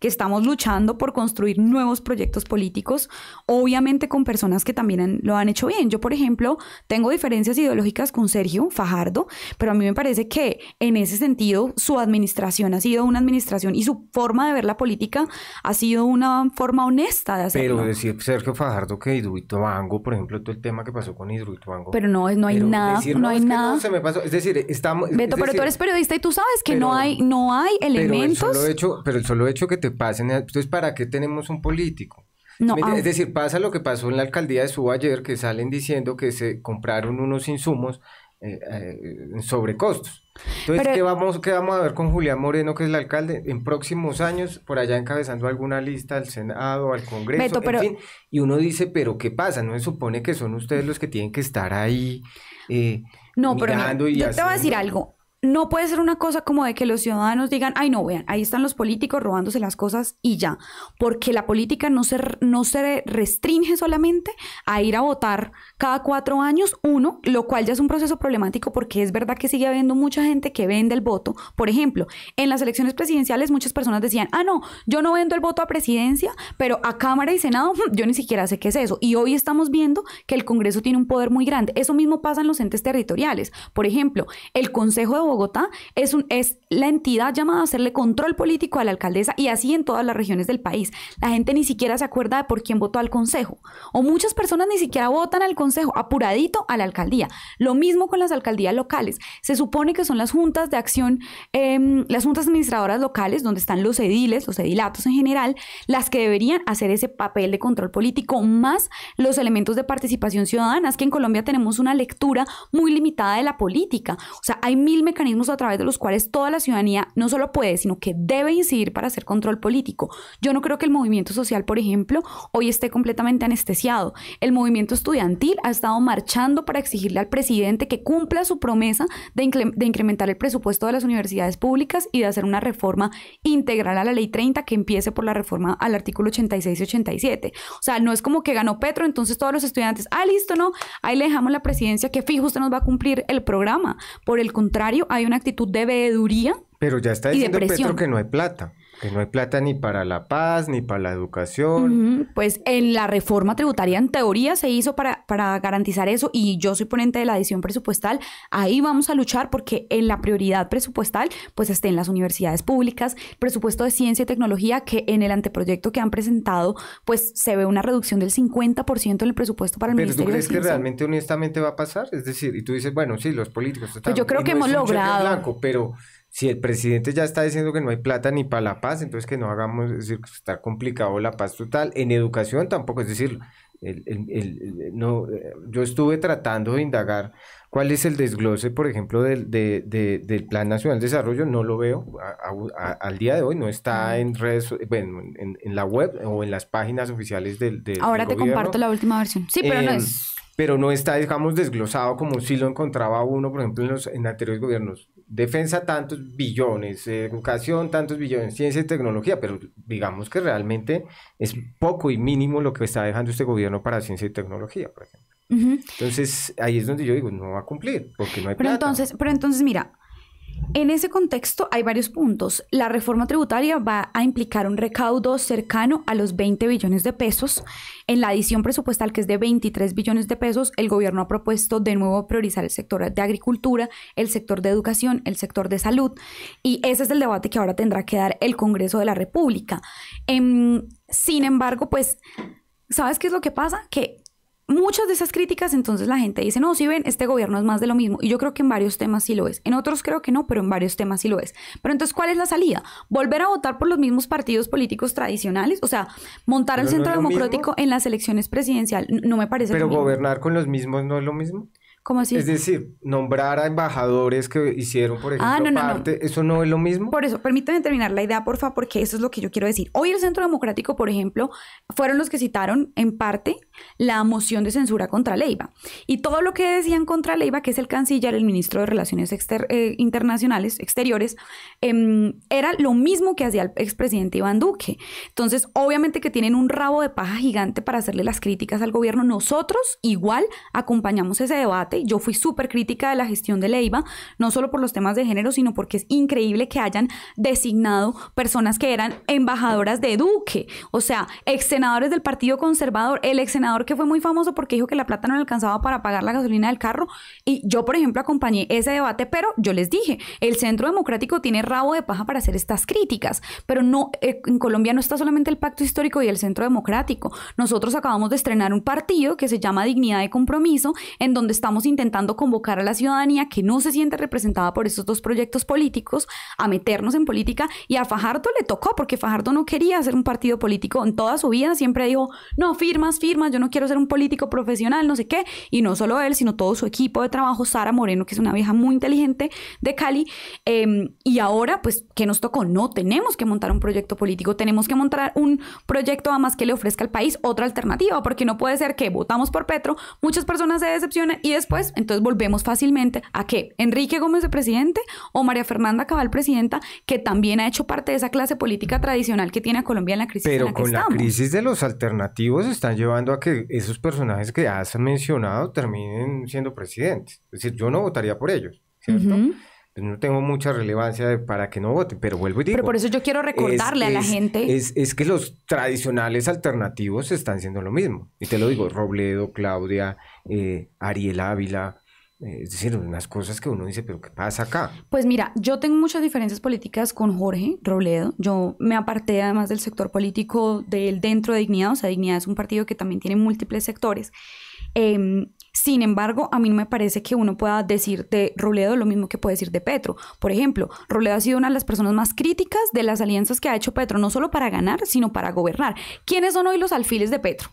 que estamos luchando por construir nuevos proyectos políticos, obviamente con personas que también lo han hecho bien. Yo, por ejemplo, tengo diferencias ideológicas con Sergio Fajardo, pero a mí me parece que en ese sentido su administración ha sido una administración y su forma de ver la política ha sido una forma honesta de hacerlo. Pero decir Sergio Fajardo que Hidroituango, por ejemplo, todo el tema que pasó con Hidroituango. Pero no, no hay nada, no, hay nada. se me pasó. Es decir, estamos... Beto, pero tú eres periodista y tú sabes que no hay, no hay elementos... Pero el solo hecho, pero el solo hecho que te pasen. Entonces, ¿para qué tenemos un político? No, es ah. decir, pasa lo que pasó en la alcaldía de Suba ayer, que salen diciendo que se compraron unos insumos eh, eh, sobrecostos. Entonces, ¿qué, vamos, ¿qué vamos a ver con Julián Moreno, que es el alcalde, en próximos años, por allá encabezando alguna lista al Senado, al Congreso, en fin? Y uno dice, ¿pero qué pasa? ¿No se supone que son ustedes los que tienen que estar ahí? Eh, no, pero yo te voy a decir algo no puede ser una cosa como de que los ciudadanos digan, ay no, vean, ahí están los políticos robándose las cosas y ya, porque la política no se, no se restringe solamente a ir a votar cada cuatro años, uno, lo cual ya es un proceso problemático porque es verdad que sigue habiendo mucha gente que vende el voto. Por ejemplo, en las elecciones presidenciales muchas personas decían, ah no, yo no vendo el voto a presidencia, pero a Cámara y Senado yo ni siquiera sé qué es eso. Y hoy estamos viendo que el Congreso tiene un poder muy grande. Eso mismo pasa en los entes territoriales. Por ejemplo, el Consejo de Bogotá es, un, es la entidad llamada a hacerle control político a la alcaldesa y así en todas las regiones del país. La gente ni siquiera se acuerda de por quién votó al consejo. O muchas personas ni siquiera votan al consejo, apuradito a la alcaldía. Lo mismo con las alcaldías locales. Se supone que son las juntas de acción, em, las juntas administradoras locales, donde están los ediles, los edilatos en general, las que deberían hacer ese papel de control político, más los elementos de participación ciudadana. Es que en Colombia tenemos una lectura muy limitada de la política. O sea, hay mil mecanismos mecanismos a través de los cuales toda la ciudadanía no solo puede, sino que debe incidir para hacer control político. Yo no creo que el movimiento social, por ejemplo, hoy esté completamente anestesiado. El movimiento estudiantil ha estado marchando para exigirle al presidente que cumpla su promesa de, de incrementar el presupuesto de las universidades públicas y de hacer una reforma integral a la ley 30 que empiece por la reforma al artículo 86 y 87. O sea, no es como que ganó Petro, entonces todos los estudiantes, ah, listo, no, ahí le dejamos la presidencia que fijo usted nos va a cumplir el programa. Por el contrario, hay una actitud de veeduría. Pero ya está diciendo Petro que no hay plata. Que no hay plata ni para la paz, ni para la educación. Pues en la reforma tributaria, en teoría, se hizo para, para garantizar eso y yo soy ponente de la adición presupuestal. Ahí vamos a luchar porque en la prioridad presupuestal, pues esté en las universidades públicas, presupuesto de ciencia y tecnología, que en el anteproyecto que han presentado, pues se ve una reducción del 50% en el presupuesto para el Pero ¿tú crees que realmente, honestamente, va a pasar? Es decir, y tú dices, bueno, sí, los políticos. Están, pues yo creo que hemos logrado. pero si el presidente ya está diciendo que no hay plata ni para la paz, entonces que no hagamos, es decir, está complicado la paz total. En educación tampoco, es decir, el, el, no, yo estuve tratando de indagar cuál es el desglose, por ejemplo, del, del Plan Nacional de Desarrollo, no lo veo al día de hoy, no está en redes, bueno, en, en, la web o en las páginas oficiales del, del Ahora te comparto la última versión. Sí, pero no em, es pero no está, digamos, desglosado como si lo encontraba uno, por ejemplo, en los en anteriores gobiernos. Defensa tantos billones, educación tantos billones, ciencia y tecnología, pero digamos que realmente es poco y mínimo lo que está dejando este gobierno para ciencia y tecnología, por ejemplo. Entonces, ahí es donde yo digo, no va a cumplir, porque no hay pero Entonces, pero entonces, mira, en ese contexto hay varios puntos. La reforma tributaria va a implicar un recaudo cercano a los 20 billones de pesos. En la adición presupuestal, que es de 23 billones de pesos, el gobierno ha propuesto de nuevo priorizar el sector de agricultura, el sector de educación, el sector de salud. Y ese es el debate que ahora tendrá que dar el Congreso de la República. Em, sin embargo, pues, ¿sabes qué es lo que pasa? Que muchas de esas críticas, entonces la gente dice, no, si ven, este gobierno es más de lo mismo. Y yo creo que en varios temas sí lo es. En otros creo que no, pero en varios temas sí lo es. Pero entonces, ¿cuál es la salida? ¿Volver a votar por los mismos partidos políticos tradicionales? O sea, montar el centro democrático en las elecciones presidenciales no me parece. Pero gobernar con los mismos no es lo mismo. Es decir, nombrar a embajadores que hicieron, por ah, ejemplo, parte, ¿eso no es lo mismo? Por eso, permítame terminar la idea, por favor, porque eso es lo que yo quiero decir. Hoy el Centro Democrático, por ejemplo, fueron los que citaron en parte la moción de censura contra Leiva. Y todo lo que decían contra Leiva, que es el canciller, el ministro de Relaciones eh, Internacionales, Exteriores, em, era lo mismo que hacía el expresidente Iván Duque. Entonces, obviamente que tienen un rabo de paja gigante para hacerle las críticas al gobierno. Nosotros igual acompañamos ese debate yo fui súper crítica de la gestión de Leiva, no solo por los temas de género, sino porque es increíble que hayan designado personas que eran embajadoras de Duque, o sea, ex senadores del Partido Conservador, el ex senador que fue muy famoso porque dijo que la plata no le alcanzaba para pagar la gasolina del carro. Y yo, por ejemplo, acompañé ese debate, pero yo les dije, el Centro Democrático tiene rabo de paja para hacer estas críticas, pero no, eh, en Colombia no está solamente el Pacto Histórico y el Centro Democrático. Nosotros acabamos de estrenar un partido que se llama Dignidad y Compromiso, en donde estamos intentando convocar a la ciudadanía que no se siente representada por estos dos proyectos políticos a meternos en política y a Fajardo le tocó porque Fajardo no quería ser un partido político en toda su vida, siempre dijo, no, firmas, firmas, yo no quiero ser un político profesional, no sé qué, y no solo él, sino todo su equipo de trabajo, Sara Moreno, que es una vieja muy inteligente de Cali, em, y ahora, pues, ¿qué nos tocó? No tenemos que montar un proyecto político, tenemos que montar un proyecto además que le ofrezca al país otra alternativa, porque no puede ser que votamos por Petro, muchas personas se decepcionan y después pues entonces volvemos fácilmente a que Enrique Gómez de presidente o María Fernanda Cabal presidenta, que también ha hecho parte de esa clase política tradicional que tiene a Colombia en la crisis Pero en la que con la estamos. crisis de los alternativos están llevando a que esos personajes que has mencionado terminen siendo presidentes. Es decir, yo no votaría por ellos, ¿cierto? No tengo mucha relevancia para que no voten, pero vuelvo y digo. Pero por eso yo quiero recordarle a la es- gente. Es, es que los tradicionales alternativos están siendo lo mismo. Y te lo digo, Robledo, Claudia, eh, Ariel Ávila, eh, es decir, unas cosas que uno dice, pero ¿qué pasa acá? Pues mira, yo tengo muchas diferencias políticas con Jorge Robledo. Yo me aparté además del sector político de él dentro de Dignidad. O sea, Dignidad es un partido que también tiene múltiples sectores. Em, sin embargo, a mí no me parece que uno pueda decir de Robledo lo mismo que puede decir de Petro. Por ejemplo, Robledo ha sido una de las personas más críticas de las alianzas que ha hecho Petro, no solo para ganar, sino para gobernar. ¿Quiénes son hoy los alfiles de Petro?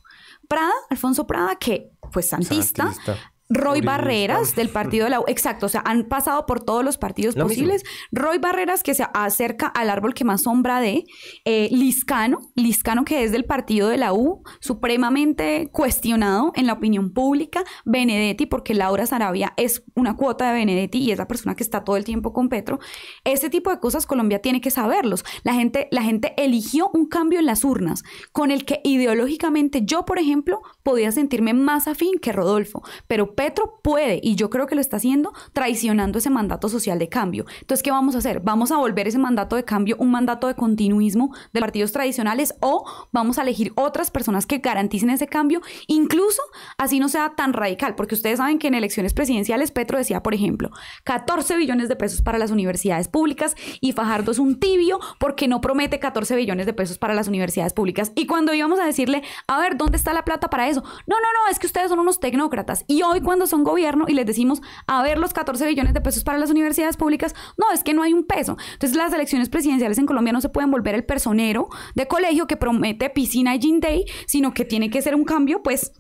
Prada, Alfonso Prada, que pues santista, Santista, Roy. Barreras del partido de la U. Exacto, o sea, han pasado por todos los partidos Lo mismo. posibles. Roy Barreras que se acerca al árbol que más sombra de eh, Liscano, Liscano que es del partido de la U, supremamente cuestionado en la opinión pública. Benedetti, porque Laura Sarabia es una cuota de Benedetti y es la persona que está todo el tiempo con Petro. Ese tipo de cosas Colombia tiene que saberlos. La gente, la gente eligió un cambio en las urnas con el que ideológicamente yo, por ejemplo, podía sentirme más afín que Rodolfo, pero Petro puede, y yo creo que lo está haciendo, traicionando ese mandato social de cambio. Entonces, ¿qué vamos a hacer? ¿Vamos a volver ese mandato de cambio un mandato de continuismo de partidos tradicionales o vamos a elegir otras personas que garanticen ese cambio, incluso así no sea tan radical? Porque ustedes saben que en elecciones presidenciales Petro decía, por ejemplo, 14 billones de pesos para las universidades públicas y Fajardo es un tibio porque no promete 14 billones de pesos para las universidades públicas. Y cuando íbamos a decirle, a ver, ¿dónde está la plata para eso? No, no, no, es que ustedes son unos tecnócratas. Y hoy cuando son gobierno y les decimos, a ver, los 14 billones de pesos para las universidades públicas, no, es que no hay un peso. Entonces las elecciones presidenciales en Colombia no se pueden volver el personero de colegio que promete piscina y gin day, sino que tiene que ser un cambio, pues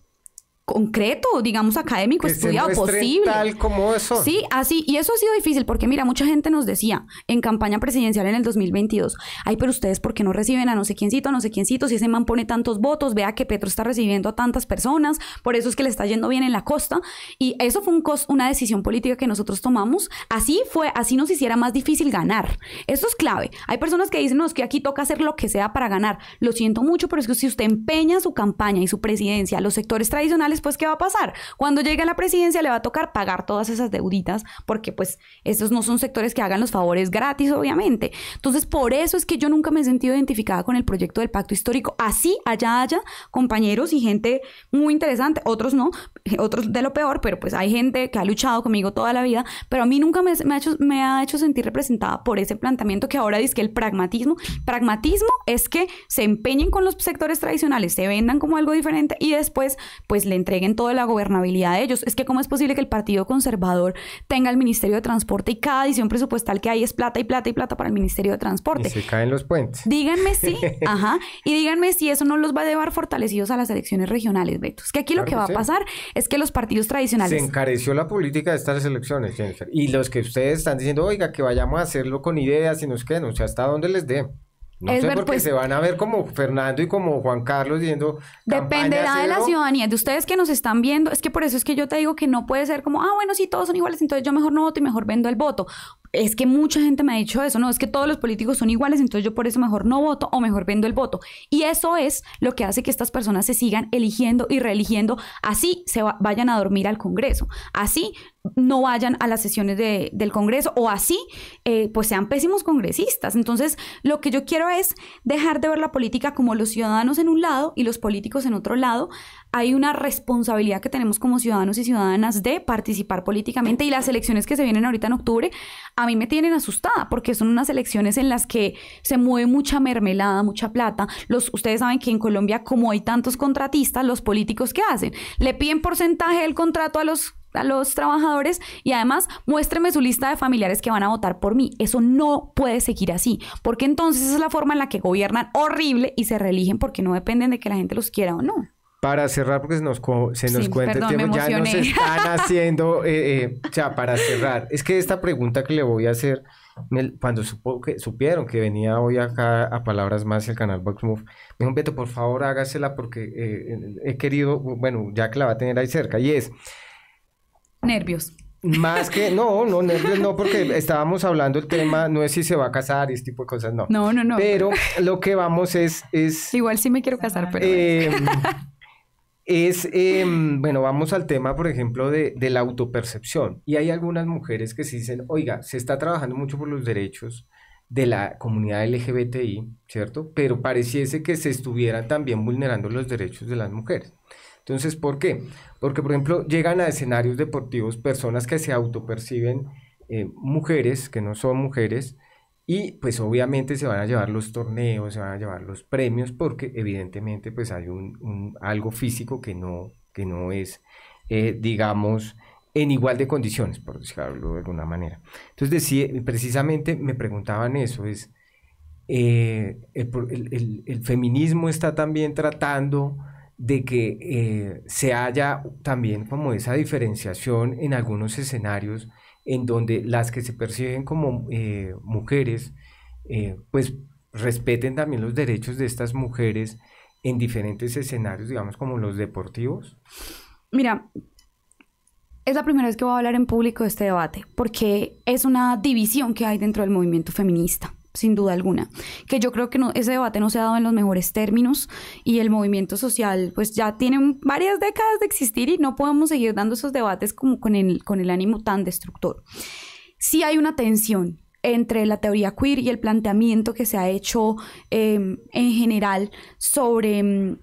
concreto, digamos académico, Que estudiado, posible. tal como son. Sí, así, y eso ha sido difícil porque mira, mucha gente nos decía en campaña presidencial en el 2022, ay, pero ustedes ¿por qué no reciben a no sé quiéncito, a no sé quiéncito, si ese man pone tantos votos, vea que Petro está recibiendo a tantas personas, por eso es que le está yendo bien en la costa, y eso fue un cos- una decisión política que nosotros tomamos, así fue, así nos hiciera más difícil ganar, eso es clave, hay personas que dicen, no, es que aquí toca hacer lo que sea para ganar, lo siento mucho, pero es que si usted empeña su campaña y su presidencia los sectores tradicionales, pues ¿qué va a pasar? Cuando llegue a la presidencia le va a tocar pagar todas esas deuditas, porque pues estos no son sectores que hagan los favores gratis, obviamente. Entonces, por eso es que yo nunca me he sentido identificada con el proyecto del pacto histórico. Así allá haya compañeros y gente muy interesante, otros no, otros de lo peor, pero pues hay gente que ha luchado conmigo toda la vida, pero a mí nunca me, me ha, hecho, me ha hecho sentir representada por ese planteamiento que ahora dice que el pragmatismo, pragmatismo es que se empeñen con los sectores tradicionales, se vendan como algo diferente y después pues le entreguen toda la gobernabilidad a ellos. Es que cómo es posible que el Partido Conservador tenga el Ministerio de Transporte y cada edición presupuestal que hay es plata y plata y plata para el Ministerio de Y Transporte. se caen los puentes. Díganme si, ajá, y díganme si eso no los va a llevar fortalecidos a las elecciones regionales, Beto. Es que aquí lo que que va a pasar es que los partidos Se tradicionales encareció la política de estas elecciones, Jennifer. Y los que ustedes están diciendo, oiga, que vayamos a hacerlo con ideas y nos queden, o sea, hasta dónde les dé. No Es sé, porque pues- se van a ver como Fernando y como Juan Carlos diciendo. Dependerá de la ciudadanía, de ustedes que nos están viendo. Es que por eso es que yo te digo que no puede ser como, ah, bueno, sí, todos son iguales, entonces yo mejor no voto y mejor vendo el voto. Es que mucha gente me ha dicho eso, no, es que todos los políticos son iguales, entonces yo por eso mejor no voto o mejor vendo el voto. Y eso es lo que hace que estas personas se sigan eligiendo y reeligiendo, así se va- vayan a dormir al Congreso, así no vayan a las sesiones de- del Congreso o así, eh, pues sean pésimos congresistas. Entonces, lo que yo quiero es dejar de ver la política como los ciudadanos en un lado y los políticos en otro lado. Hay una responsabilidad que tenemos como ciudadanos y ciudadanas de participar políticamente y las elecciones que se vienen ahorita en octubre a mí me tienen asustada porque son unas elecciones en las que se mueve mucha mermelada, mucha plata. Los, ustedes saben que en Colombia, como hay tantos contratistas, los políticos ¿qué hacen? Le piden porcentaje del contrato a los a los trabajadores y además muéstreme su lista de familiares que van a votar por mí. Eso no puede seguir así, porque entonces es la forma en la que gobiernan horrible y se reeligen porque no dependen de que la gente los quiera o no. Para cerrar, porque se nos, se nos Sí, cuenta perdón, el tiempo, ya nos están haciendo, eh, eh, o sea, para cerrar, es que esta pregunta que le voy a hacer, cuando supo que, supieron que venía hoy acá a Palabras Más el canal Vox Move, me dijo, Beto, por favor hágasela porque eh, he querido, bueno, ya que la va a tener ahí cerca, y es, Nervios. Más que, no, no, nervios no, porque estábamos hablando el tema, no es si se va a casar y este tipo de cosas, no. No, no, no. Pero lo que vamos es... es Igual sí me quiero casar, pero... eh, es, em, bueno, vamos al tema, por ejemplo, de, de la autopercepción. Y hay algunas mujeres que se dicen, oiga, se está trabajando mucho por los derechos de la comunidad LGBTI, ¿cierto? Pero pareciese que se estuvieran también vulnerando los derechos de las mujeres. Entonces, ¿por qué? Porque, por ejemplo, llegan a escenarios deportivos personas que se autoperciben eh, mujeres, que no son mujeres, y pues obviamente se van a llevar los torneos, se van a llevar los premios, porque evidentemente pues hay un, algo físico que no, que no es, eh, digamos, en igual de condiciones, por decirlo de alguna manera. Entonces, decía, precisamente me preguntaban eso, es, eh, el- el feminismo está también tratando de que eh, se haya también como esa diferenciación en algunos escenarios en donde las que se perciben como eh, mujeres, eh, pues respeten también los derechos de estas mujeres en diferentes escenarios, digamos como los deportivos. Mira, es la primera vez que voy a hablar en público de este debate, porque es una división que hay dentro del movimiento feminista, sin duda alguna. Que yo creo que ese debate no se ha dado en los mejores términos y el movimiento social, pues ya tiene varias décadas de existir y no podemos seguir dando esos debates como con el, con el ánimo tan destructor. Sí hay una tensión entre la teoría queer y el planteamiento que se ha hecho eh, en general sobre mm,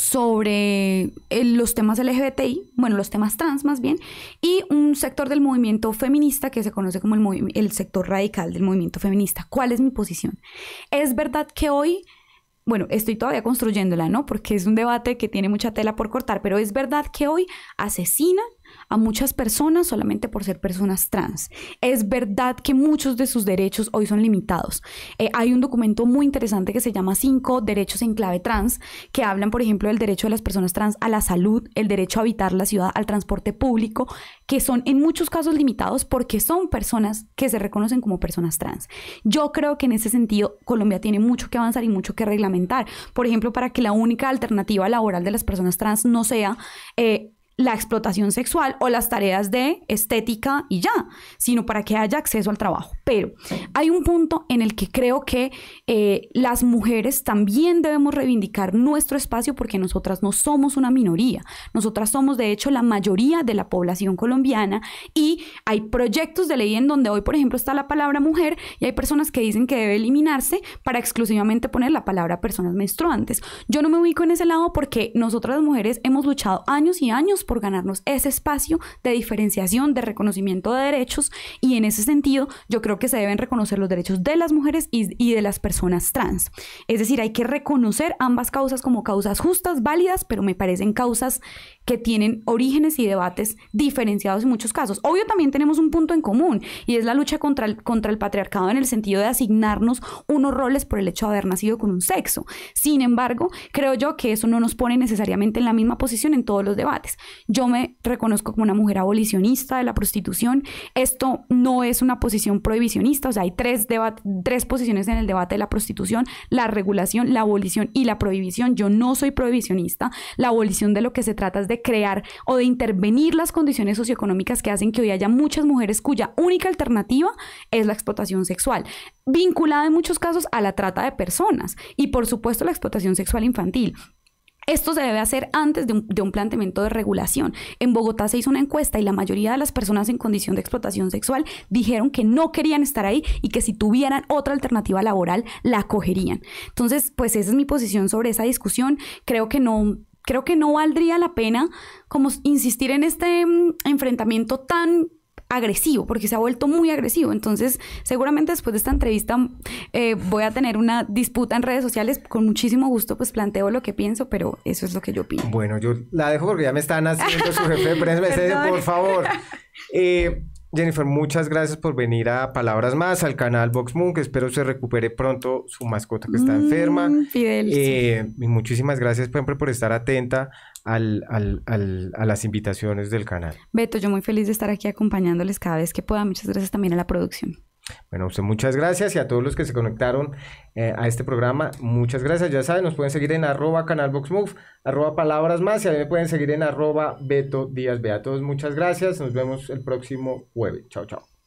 sobre eh, los temas LGBTI, bueno, los temas trans más bien, y un sector del movimiento feminista que se conoce como el, sector radical del movimiento feminista. ¿Cuál es mi posición? Es verdad que hoy, bueno, estoy todavía construyéndola, ¿no? Porque es un debate que tiene mucha tela por cortar, pero es verdad que hoy asesinan a muchas personas solamente por ser personas trans. Es verdad que muchos de sus derechos hoy son limitados. Eh, hay un documento muy interesante que se llama Cinco Derechos en Clave Trans, que hablan, por ejemplo, del derecho de las personas trans a la salud, el derecho a habitar la ciudad, al transporte público, que son en muchos casos limitados porque son personas que se reconocen como personas trans. Yo creo que en ese sentido Colombia tiene mucho que avanzar y mucho que reglamentar. Por ejemplo, para que la única alternativa laboral de las personas trans no sea... eh, la explotación sexual o las tareas de estética y ya, sino para que haya acceso al trabajo. Pero hay un punto en el que creo que eh, las mujeres también debemos reivindicar nuestro espacio porque nosotras no somos una minoría, nosotras somos de hecho la mayoría de la población colombiana y hay proyectos de ley en donde hoy, por ejemplo, está la palabra mujer y hay personas que dicen que debe eliminarse para exclusivamente poner la palabra personas menstruantes. Yo no me ubico en ese lado porque nosotras mujeres hemos luchado años y años por ganarnos ese espacio de diferenciación, de reconocimiento de derechos y en ese sentido yo creo que se deben reconocer los derechos de las mujeres y, y de las personas trans. Es decir, hay que reconocer ambas causas como causas justas, válidas, pero me parecen causas que tienen orígenes y debates diferenciados en muchos casos. Obvio también tenemos un punto en común y es la lucha contra el, contra el patriarcado en el sentido de asignarnos unos roles por el hecho de haber nacido con un sexo. Sin embargo, creo yo que eso no nos pone necesariamente en la misma posición en todos los debates. Yo me reconozco como una mujer abolicionista de la prostitución. Esto no es una posición prohibicionista, o sea, hay tres, tres posiciones en el debate de la prostitución, la regulación, la abolición y la prohibición. Yo no soy prohibicionista. La abolición de lo que se trata es de crear o de intervenir las condiciones socioeconómicas que hacen que hoy haya muchas mujeres cuya única alternativa es la explotación sexual, vinculada en muchos casos a la trata de personas y por supuesto la explotación sexual infantil. Esto se debe hacer antes de un, de un, planteamiento de regulación. En Bogotá se hizo una encuesta y la mayoría de las personas en condición de explotación sexual dijeron que no querían estar ahí y que si tuvieran otra alternativa laboral la acogerían. Entonces, pues esa es mi posición sobre esa discusión. Creo que no, creo que no valdría la pena como insistir en este um, enfrentamiento tan agresivo, porque se ha vuelto muy agresivo. Entonces, seguramente después de esta entrevista eh, voy a tener una disputa en redes sociales. Con muchísimo gusto, pues planteo lo que pienso, pero eso es lo que yo opino. Bueno, yo la dejo porque ya me están haciendo su jefe de prensa. Mercedes, por favor. Eh, Jennifer, muchas gracias por venir a Palabras Más, al canal Vox Moon, que espero se recupere pronto su mascota que está enferma. Mm, Fidel, eh, y muchísimas gracias siempre por estar atenta al, al, al, a las invitaciones del canal. Beto, yo muy feliz de estar aquí acompañándoles cada vez que pueda. Muchas gracias también a la producción. Bueno, usted muchas gracias y a todos los que se conectaron eh, a este programa, muchas gracias. Ya saben, nos pueden seguir en arroba canalboxmove, arroba palabras más y a mí me pueden seguir en arroba Beto A todos muchas gracias. Nos vemos el próximo jueves. Chao, chao.